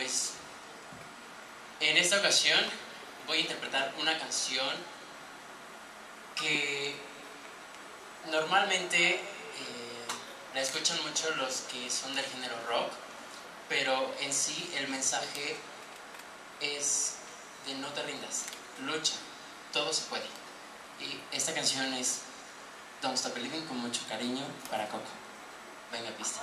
pues en esta ocasión voy a interpretar una canción que normalmente eh, la escuchan mucho los que son del género rock, pero en sí el mensaje es de no te rindas, lucha, todo se puede. Y esta canción es Don't Stop Believing con mucho cariño para Coco. Venga, pista.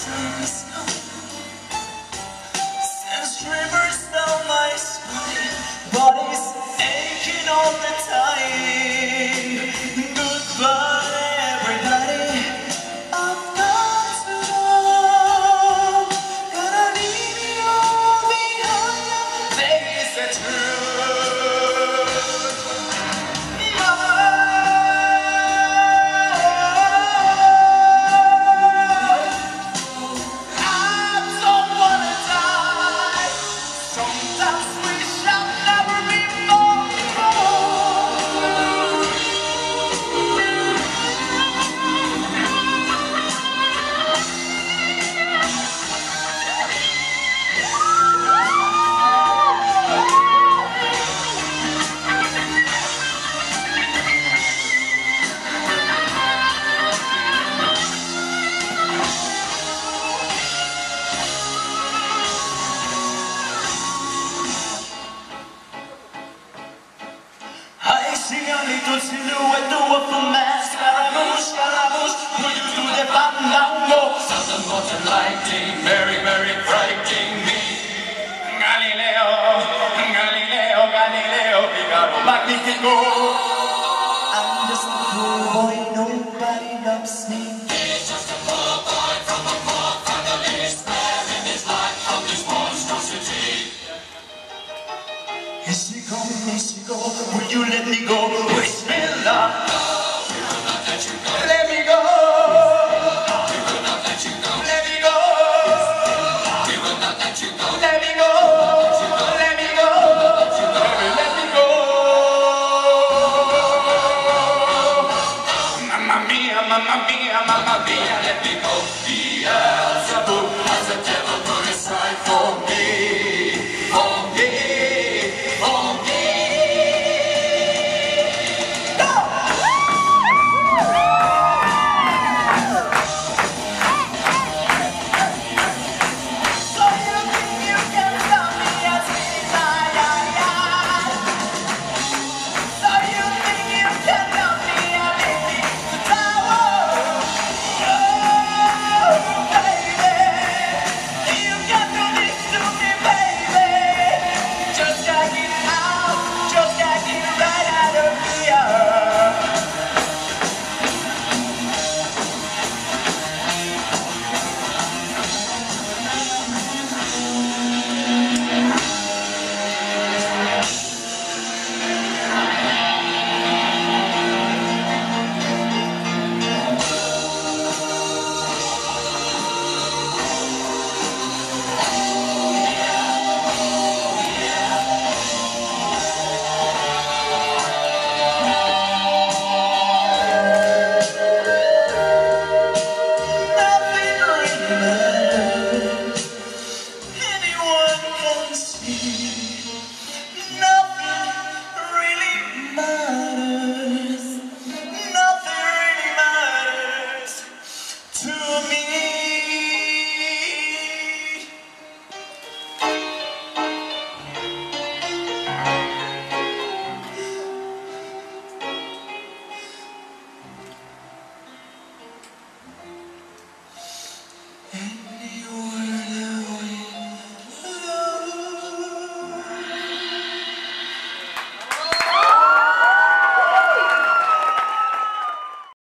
service.